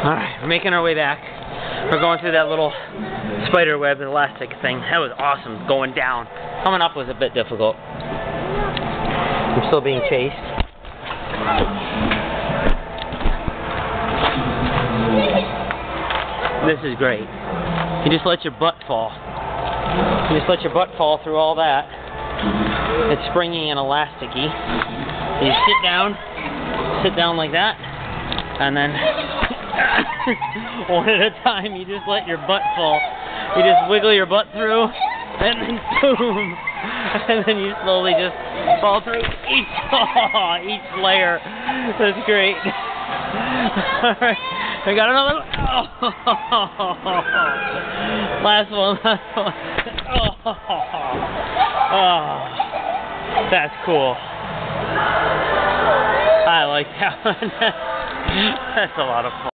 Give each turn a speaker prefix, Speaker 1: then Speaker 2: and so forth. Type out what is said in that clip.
Speaker 1: Alright, we're making our way back. We're going through that little spider web elastic thing. That was awesome, going down. Coming up was a bit difficult. I'm still being chased. This is great. You just let your butt fall. You just let your butt fall through all that. It's springy and elasticy. You sit down, sit down like that, and then one at a time, you just let your butt fall. You just wiggle your butt through, and then boom, and then you slowly just fall through each oh, each layer. That's great. All right, I got another. One. Oh, last one, last one. Oh, that's cool. I like that one. that's a lot of fun.